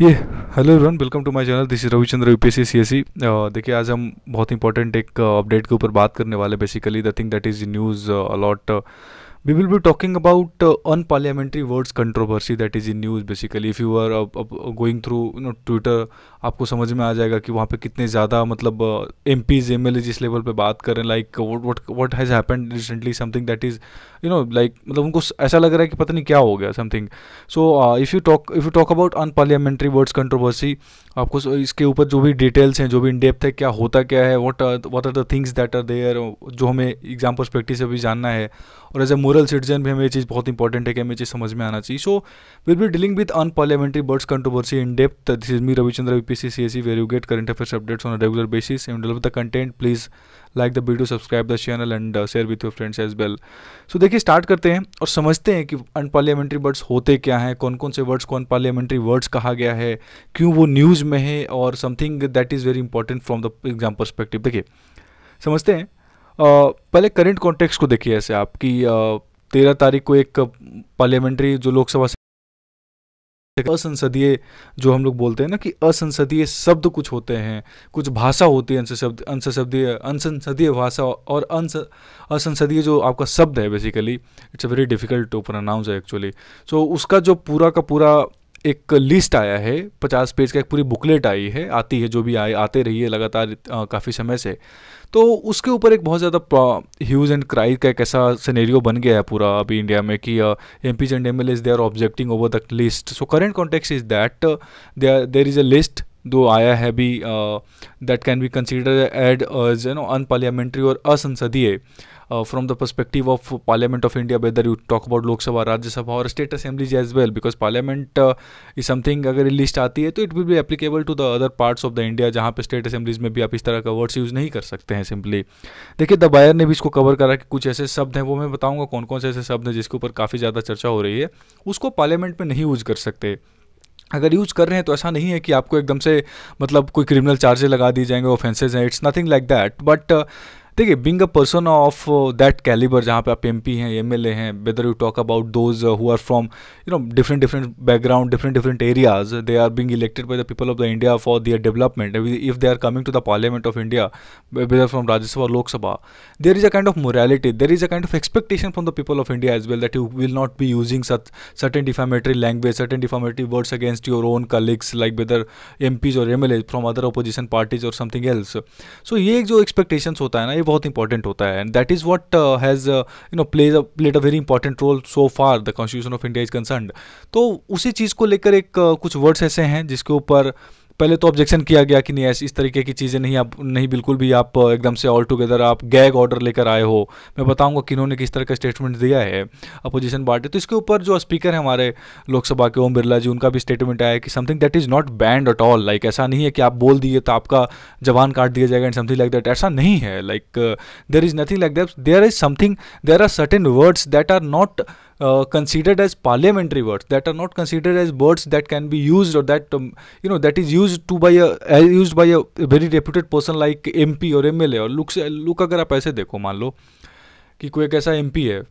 ये hello everyone welcome to my channel this is Ravichandra UPSC CSC देखिए, आज हम बहुत इंपॉर्टेंट एक अपडेट के ऊपर बात करने वाले basically the thing that is news a lot we will be talking about uh, unparliamentary words controversy that is in news basically. If you are uh, uh, going through you know twitter आपको समझ में आ जाएगा कि वहाँ पे कितने ज़्यादा मतलब एम पीज एम एल जिस लेवल पे बात करें like what what has happened recently something that is you know like मतलब उनको ऐसा लग रहा है कि पता नहीं क्या हो गया something so if you talk if you talk about unparliamentary words controversy आपको इसके ऊपर जो भी डिटेल्स हैं जो भी इन डेप्थ है क्या होता क्या है what what are the things that are there जो हमें एग्ज़ाम परस्पेक्टिव से भी जानना है और एज ए मोरल सिटीजन भी हमें ये चीज़ बहुत इंपॉर्टेंट है कि हमें चीज़ समझ में आना चाहिए। So will be dealing with unparliamentary words controversy in depth this is me Ravichandra UPSC C C S C where you get current affairs updates on regular basis and develop the content please like the video subscribe the channel and share with your friends as well so देखिए start करते हैं और समझते हैं कि unparliamentary words होते क्या हैं कौन कौन से वर्ड्स को अनपार्लियामेंट्री वर्ड्स कहा गया है क्यों वो न्यूज़ में है और something that is very important from the exam perspective देखिए समझते हैं? uh, पहले करेंट कॉन्टेक्स्ट को देखिए ऐसे आप कि तेरह तारीख को एक पार्लियामेंट्री जो लोकसभा असंसदीय जो हम लोग बोलते हैं ना कि असंसदीय शब्द कुछ होते हैं, कुछ भाषा होती है शब्द अंसदीय अनसंसदीय भाषा और अंस असंसदीय जो आपका शब्द है basically it's a very difficult to pronounce है एक्चुअली सो उसका जो पूरा का पूरा एक लिस्ट आया है, पचास पेज का एक पूरी बुकलेट आई है, आती है जो भी आए, आते रही है लगातार काफ़ी समय से। तो उसके ऊपर एक बहुत ज़्यादा ह्यूज एंड क्राई का एक ऐसा सिनेरियो बन गया है पूरा अभी इंडिया में कि MPs and MLAs they are objecting over the list so current context is that there is a list दो आया है भी that can be considered as you know unparliamentary और असंसदीय। From the perspective of Parliament of India, whether you talk about Lok Sabha, Rajya Sabha or state assemblies as well, because Parliament uh, is something अगर list आती है तो it will be applicable to the other parts of the India जहाँ पे state assemblies में भी आप इस तरह का वर्ड्स यूज़ नहीं कर सकते हैं सिंपली देखिए द बायर ने भी इसको कवर करा कि कुछ ऐसे शब्द हैं वो मैं बताऊँगा कौन कौन से ऐसे शब्द हैं जिसके ऊपर काफ़ी ज़्यादा चर्चा हो रही है। उसको पार्लियामेंट में नहीं यूज़ कर सकते। अगर यूज़ कर रहे हैं तो ऐसा नहीं है कि आपको एकदम से मतलब कोई क्रिमिनल चार्जेस लगा दिए जाएँगे ऑफेंसेज हैं it's nothing like that but देखिए being a person of that calibre जहाँ पे आप एम पी हैं ए हैं whether you talk about those who are from you know different different background different different areas they are being elected by the people of the India for their development if they are coming to the parliament of India whether from Rajya Sabha Lok Sabha there is a kind of morality there is a kind of expectation from the people of India as well that you will not be using such certain defamatory language certain defamatory words against your own colleagues like whether M L A from other opposition parties और something else so ये जो expectation होता है ना, ये बहुत important होता है and that is what has you know plays played a very important role so far the constitution of India is concern तो उसी चीज़ को लेकर एक uh, कुछ वर्ड्स ऐसे हैं जिसके ऊपर पहले तो ऑब्जेक्शन किया गया कि नहीं, ऐसी इस तरीके की चीज़ें नहीं, आप नहीं, बिल्कुल भी आप एकदम से ऑल टुगेदर आप गैग ऑर्डर लेकर आए हो। मैं बताऊँगा कि इन्होंने किस तरह का स्टेटमेंट दिया है अपोजिशन पार्टी तो इसके ऊपर जो स्पीकर है हमारे लोकसभा के, ओम बिरला जी, उनका भी स्टेटमेंट आया कि something that is not banned at all like ऐसा नहीं है कि आप बोल दिए तो आपका जवान काट दिया जाएगा एंड समथिंग लाइक दैट ऐसा नहीं है like there is nothing like that there is something there are certain words that are not uh, considered as parliamentary words that are not considered as words that can be used or that um, you know that is used to by a uh, used by a very reputed person like MP और MLA और look से look अगर आप ऐसे देखो मान लो कि कोई एक ऐसा एमपी है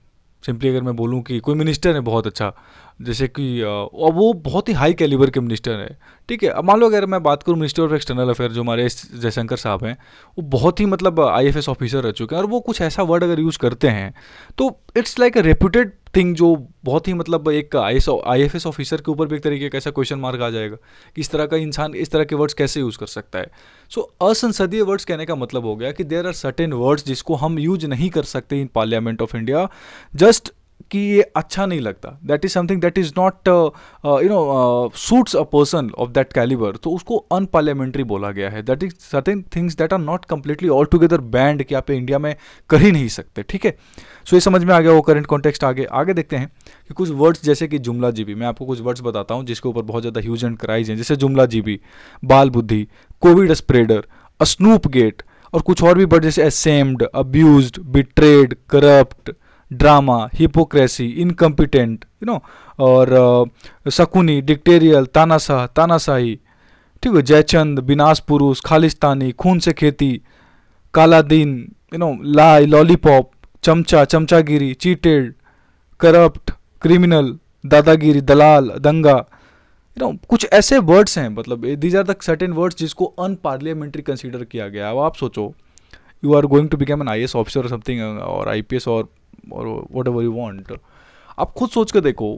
सिंपली अगर मैं बोलूँ कि कोई मिनिस्टर है बहुत अच्छा जैसे कि और वो बहुत ही हाई कैलिबर के मिनिस्टर है ठीक है? अब मान लो अगर मैं बात करूँ मिनिस्टर ऑफ़ एक्सटर्नल अफेयर जो हमारे जयशंकर साहब हैं वो बहुत ही मतलब आईएफएस ऑफिसर रह चुके हैं और वो कुछ ऐसा वर्ड अगर यूज़ करते हैं तो it's like a reputed thing जो बहुत ही मतलब एक आई एफ़ एस ऑफिसर के ऊपर भी एक तरीके का ऐसा क्वेश्चन मार्क आ जाएगा कि इस तरह का इंसान इस तरह के वर्ड्स कैसे यूज़ कर सकता है। सो so, असंसदीय वर्ड्स कहने का मतलब हो गया कि देर आर सर्टेन वर्ड्स जिसको हम यूज़ नहीं कर सकते in parliament of India just कि ये अच्छा नहीं लगता। That is something that is not you know suits a person of that calibre तो उसको अनपार्लियामेंट्री बोला गया है। That is certain things that are not completely all together banned कि आप इंडिया में कर ही नहीं सकते, ठीक है? सो ये समझ में आ गया वो करंट कॉन्टेक्स्ट आगे। आगे देखते हैं कि कुछ वर्ड्स जैसे कि जुमला जीबी मैं आपको कुछ वर्ड्स बताता हूँ जिसके ऊपर बहुत ज़्यादा ह्यूज एंड क्राइज हैं। जैसे जुमला जीबी बाल बुद्धि, कोविड स्प्रेडर स्नूप गेट और कुछ और भी वर्ड जैसे ashamed abuse betrayed corrupt drama hypocrisy incompetent you know और शकुनी डिक्टेरियल तानाशाह, तानाशाही, ठीक है, जयचंद विनाश पुरुष, खालिस्तानी, खून से खेती काला दिन यू नो लाई लॉलीपॉप चमचा, चमचागिरी चीटेड करप्ट क्रिमिनल दादागिरी, दलाल, दंगा यू नो कुछ ऐसे वर्ड्स हैं मतलब these are the certain words जिसको अनपार्लियामेंट्री कंसिडर किया गया अब आप सोचो you are going to become an I S officer something और आई पी एस और वट एवर यू वॉन्ट आप खुद सोच कर देखो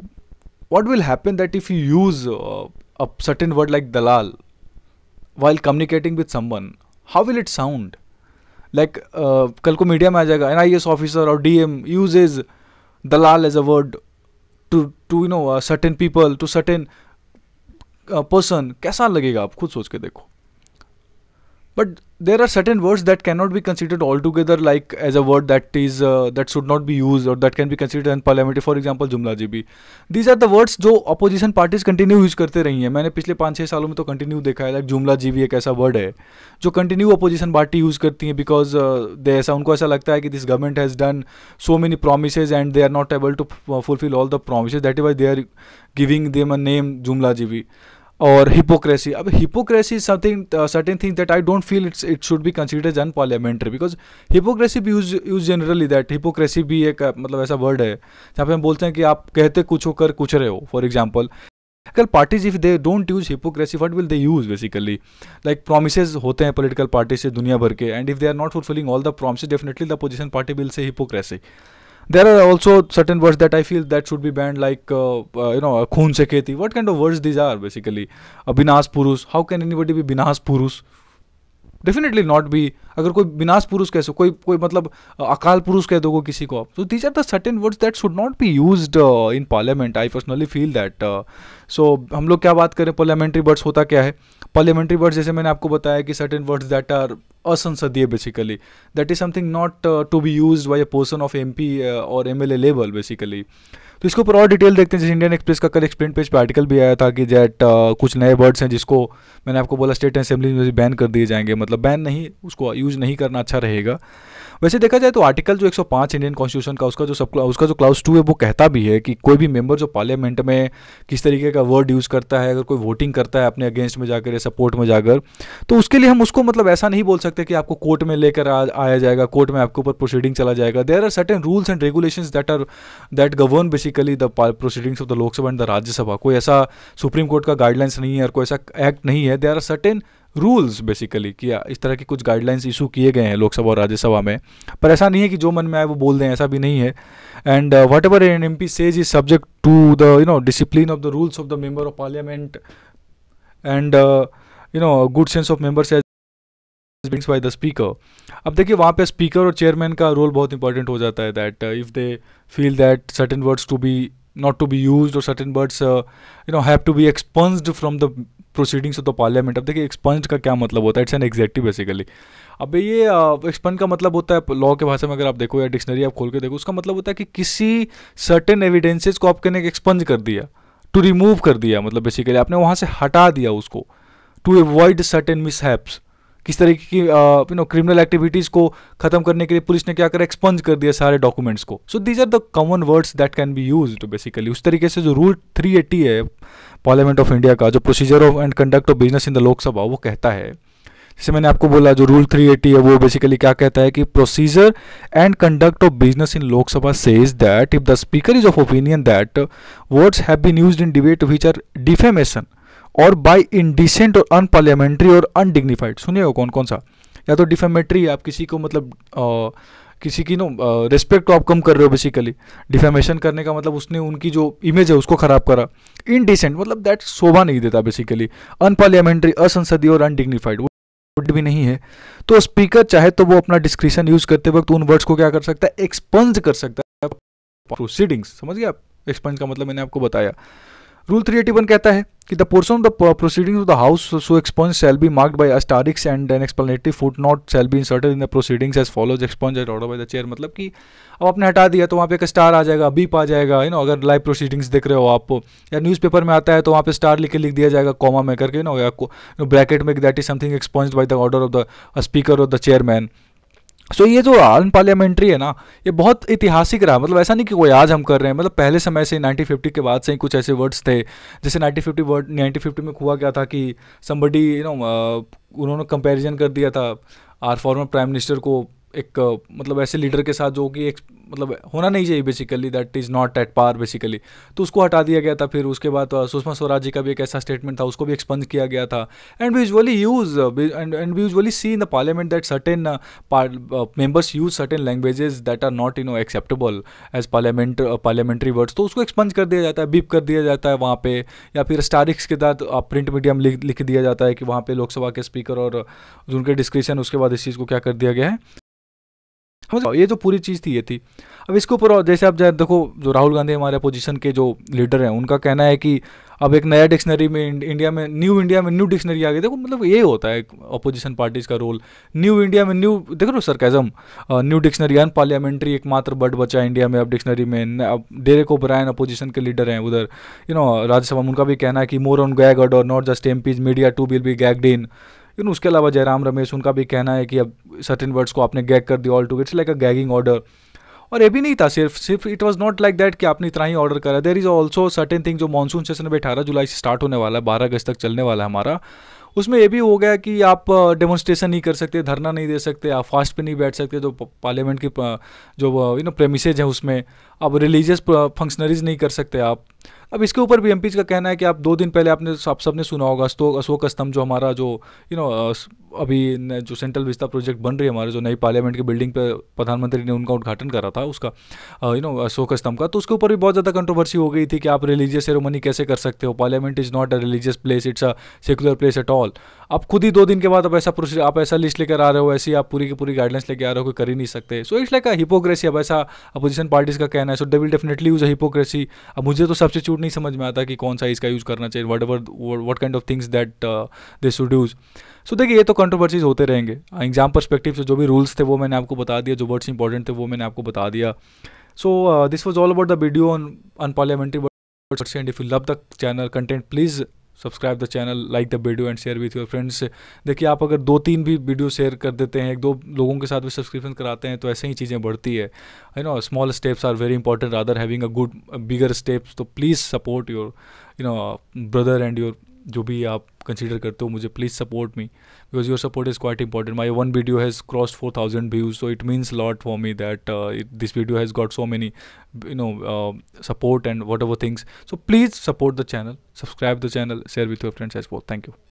what will happen that if you use a certain word like Dalal while communicating with someone how will it sound like कल को media में आ जाएगा एन आई एस ऑफिसर और D M use is Dalal as a word to to you know certain people to certain person कैसा लगेगा आप खुद सोच के देखो? But there are certain words that can not be considered all together like as a word that is that should not be use और that can भी consider in parliament for example जुमला जी भी दीज आर द वर्ड्स जो opposition parties continue use करते रही हैं। मैंने पिछले पाँच छः सालों में तो कंटिन्यू देखा है लाइक जुमला जी भी एक ऐसा वर्ड है, जो कंटिन्यू अपोजिशन पार्टी यूज़ करती है बिकॉज़ दे ऐसा, उनको ऐसा लगता है कि this government has done so many promises and they are not able to fulfil all the promise that is why they are giving them a name जुमला जी भी और हिपोक्रेसी अब hypocrisy something certain thing that I don't feel it's it should be considered unparliamentary because hypocrisy भी use generally that hypocrisy भी एक मतलब ऐसा word है, जहाँ पे हम बोलते हैं कि आप कहते कुछ होकर कुछ रहे हो for example political parties if they don't use hypocrisy what will they use basically like promises होते हैं पोलिटिकल पार्टी से दुनिया भर के and if they are not fulfilling all the promise definitely the position party will say hypocrisy there are also certain words that I feel that should be banned, like uh, uh, you know, khun se kheti. What kind of words these are basically? A binas purus. How can anybody be binas purus? Definitely not be अगर कोई विनाश पुरुष कह सो कोई कोई मतलब अकाल पुरुष कह दोगे किसी को आप तो these are the certain words that should not be use in parliament I personally feel that so so, हम लोग क्या बात करें? पार्लियामेंट्री वर्ड्स होता क्या है? पार्लियामेंट्री वर्ड्स जैसे मैंने आपको बताया कि certain words that are असंसदीय basically that is something not to be use by a person of M P और एम एल लेवल बेसिकली तो इसके ऊपर और डिटेल देखते हैं। जैसे इंडियन एक्सप्रेस का कल एक्सप्लेन पेज पे आर्टिकल भी आया था कि जेट uh, कुछ नए वर्ड्स हैं जिसको मैंने आपको बोला स्टेट असेंबली में बैन कर दिए जाएँगे। मतलब बैन नहीं उसको यूज़ नहीं करना अच्छा रहेगा। वैसे देखा जाए तो आर्टिकल जो 105 इंडियन कॉन्स्टिट्यूशन का उसका जो सब उसका जो क्लाउस टू है वो कहता भी है कि कोई भी मेंबर जो पार्लियामेंट में किस तरीके का वर्ड यूज़ करता है, अगर कोई वोटिंग करता है अपने अगेंस्ट में जाकर या सपोर्ट में जाकर तो उसके लिए हम उसको मतलब ऐसा नहीं बोल सकते कि आपको कोर्ट में लेकर आया जाएगा कोर्ट में आपके ऊपर प्रोसीडिंग चला जाएगा। There are certain rules and regulation that are that govern basically the proceedings of the Lok Sabha and the Rajya Sabha कोई ऐसा सुप्रीम कोर्ट का गाइडलाइंस नहीं है और कोई ऐसा एक्ट नहीं है। There are certain rules basically किया इस तरह के कुछ गाइडलाइंस इशू किए गए हैं लोकसभा और राज्यसभा में। पर ऐसा नहीं है कि जो मन में आए वो बोल दें, ऐसा भी नहीं है। And whatever an M P says is subject to the you know discipline of the rules of the member of parliament and you know good sense of members by the speaker अब देखिए, वहाँ पे speaker और chairman का role बहुत important हो जाता है that if they feel that certain words to be not to be use और certain words you know have to be expunged from the proceedings of the parliament अब देखिए expunge का क्या मतलब होता है? इट्स एन एग्जेक्टिव बेसिकली अब ये एक्सपंज का मतलब होता है लॉ के भाषा में अगर आप देखो या डिक्शनरी आप खोल के देखो, उसका मतलब होता है कि किसी सर्टेन एविडेंसेज को आपने एक्सपंज कर दिया टू रिमूव कर दिया मतलब बेसिकली आपने वहाँ से हटा दिया उसको to avoid certain mishaps किस तरीके की यू नो क्रिमिनल एक्टिविटीज़ को ख़त्म करने के लिए पुलिस ने क्या करा? एक्सपंज कर दिया सारे डॉक्यूमेंट्स को। So these are the common words that can be use basically उस तरीके से जो रूल 380 है पार्लियामेंट ऑफ़ इंडिया का, जो procedure of and conduct of business in the Lok Sabha वो कहता है। जैसे मैंने आपको बोला, जो रूल 380 है, वो बेसिकली क्या कहता है कि procedure and conduct of business in Lok Sabha says that if the speaker is of opinion that words have been used in debate which are defamation or by indecent or unparliamentary or undignified सुनिए हो कौन कौन सा? या तो defamatory आप किसी को मतलब आ, किसी की नो रिस्पेक्ट को आप कम कर रहे हो बेसिकली डिफेमेशन करने का मतलब उसने उनकी जो इमेज है उसको खराब करा। इनडिसेंट मतलब दैट शोभा नहीं देता बेसिकली अनपार्लियामेंट्री असंसदीय और अनडिग्निफाइड भी नहीं है। तो स्पीकर चाहे तो वो अपना डिस्क्रिप्शन यूज़ करते वक्त उन वर्ड्स को क्या कर सकता है? एक्सपंज कर सकता है। प्रोसीडिंग्स समझ गए आप? एक्सपंज का मतलब मैंने आपको बताया। रूल 381 कहता है कि the portion of the proceeding of the house so expunged shall be marked by asterisks and an explanatory footnote shall be inserted in the proceedings as follows expunged at order by the chair मतलब कि अब आपने हटा दिया तो वहाँ पे एक स्टार आ जाएगा बीप आ जाएगा यू नो अगर लाइव प्रोसीडिंग्स देख रहे हो आप, या न्यूज़पेपर में आता है तो वहाँ पे स्टार लिख के लिख दिया जाएगा कॉमा में करके नो या ब्रैकेट में that is something expunged by the order of the speaker of the chairman so so, ये जो अन पार्लियामेंट्री है ना ये बहुत ऐतिहासिक रहा। मतलब ऐसा नहीं कि कोई आज हम कर रहे हैं। मतलब पहले समय से 1950 के बाद से ही कुछ ऐसे वर्ड्स थे जैसे 1950 वर्ड 1950 में हुआ क्या था कि समबडी यू नो उन्होंने कंपैरिजन कर दिया था। आर फॉर्मर प्राइम मिनिस्टर को एक मतलब ऐसे लीडर के साथ जो कि एक मतलब होना नहीं चाहिए basically that is not at par basically तो उसको हटा दिया गया था फिर उसके बाद सुषमा स्वराज जी का भी एक ऐसा स्टेटमेंट था उसको भी एक्सपंज किया गया था। And we usually use and and we usually see in the parliament that certain members use certain languages that are not you know acceptable as parliament parliamentary words तो उसको एक्सपंज कर दिया जाता है बीप कर दिया जाता है वहाँ पे या फिर स्टारिक्स के साथ प्रिंट मीडिया में लिख, लिख दिया जाता है कि वहाँ पे लोकसभा के स्पीकर और उनके डिस्क्रिप्शन उसके बाद इस चीज़ को क्या कर दिया गया है? ये जो पूरी चीज़ थी, ये थी। अब इसके ऊपर जैसे आप देखो, जो राहुल गांधी हमारे अपोजिशन के जो लीडर हैं, उनका कहना है कि अब एक नया डिक्शनरी में इंडिया में न्यू इंडिया में न्यू डिक्शनरी आ गई। देखो मतलब ये होता है अपोजिशन पार्टीज़ का रोल न्यू इंडिया में न्यू देखो ना sarcasm new dictionary unparliamentary एकमात्र बर्ड बचा इंडिया में अब डिक्शनरी में। अब डेरे को ब्रायन अपोजिशन के लीडर हैं उधर। यू नो राज्यसभा में उनका भी कहना है कि मोर ऑन गैग और not just M Ps media too will be gagged in you know उसके अलावा जयराम रमेश, उनका भी कहना है कि अब सर्टिन वर्ड्स को आपने गैग कर दिया all too it's like a gagging order और ये भी नहीं था, सिर्फ़ सिर्फ़ it was not like that कि आपने इतना ही ऑर्डर करा। There is also certain thing जो मानसून सेशन में अठारह जुलाई से स्टार्ट होने वाला है, बारह अगस्त तक चलने वाला है हमारा। उसमें ये भी हो गया कि आप डेमोन्स्ट्रेशन नहीं कर सकते, धरना नहीं दे सकते, आप फास्ट पे नहीं बैठ सकते, जो पार्लियामेंट की जो यू नो प्रेमिसेज है उसमें अब रिलीजियस फंक्शनरीज नहीं कर सकते आप। अब इसके ऊपर भी एम का कहना है कि आप दो दिन पहले आपने, आप सबने सुना होगा अशोक स्तंभ जो हमारा जो यू नो अभी जो सेंट्रल विस्ता प्रोजेक्ट बन रही है हमारे, जो नई पार्लियामेंट की बिल्डिंग पे प्रधानमंत्री ने उनका उद्घाटन करा था, उसका यू नो अशोक स्तंभ का तो उसके ऊपर भी बहुत ज़्यादा कंट्रोवर्सी हो गई थी कि आप रिलीजियस सेरेमनी कैसे कर सकते हो? Parliament is not a religious place it's a secular place at all आप खुद ही दो दिन के बाद अब ऐसा आप ऐसा लिस्ट लेकर आ रहे हो, ऐसी आप पूरी की पूरी गाइडलाइंस लेकर आ रहे हो कि कर ही नहीं सकते। So it's like a hypocrisy अब ऐसा अपोजिशन पार्टीज़ का कहना है। So they will definitely use a hypocrisy अब मुझे तो सब्सिट्यूट नहीं समझ में आता कि कौन सा इसका यूज़ करना चाहिए whatever what kind of things that they should use so देखिए, ये तो कंट्रोवर्सीज होते रहेंगे। एग्ज़ाम परस्पेक्टिव से जो भी रूल्स थे वो मैंने आपको बता दिया, जो वर्ड्स इंपॉर्टेंट थे वो मैंने आपको बता दिया। So this was all about the video on unparliamentary words and if you love the channel content please subscribe the channel like the video and share with your friends देखिए, आप अगर दो तीन भी वीडियो शेयर कर देते हैं एक दो लोगों के साथ भी सब्सक्रिप्शन कराते हैं तो ऐसे ही चीज़ें बढ़ती है। You know small steps are very important other having a good bigger steps तो please support your you know brother and your जो भी आप कंसिडर करते हो, मुझे please support me because your support is quite important my one video has cross four thousand views so it means lot for me that this video has got so many you know support and whatever things so please support the channel subscribe the channel share with your friends as well thank you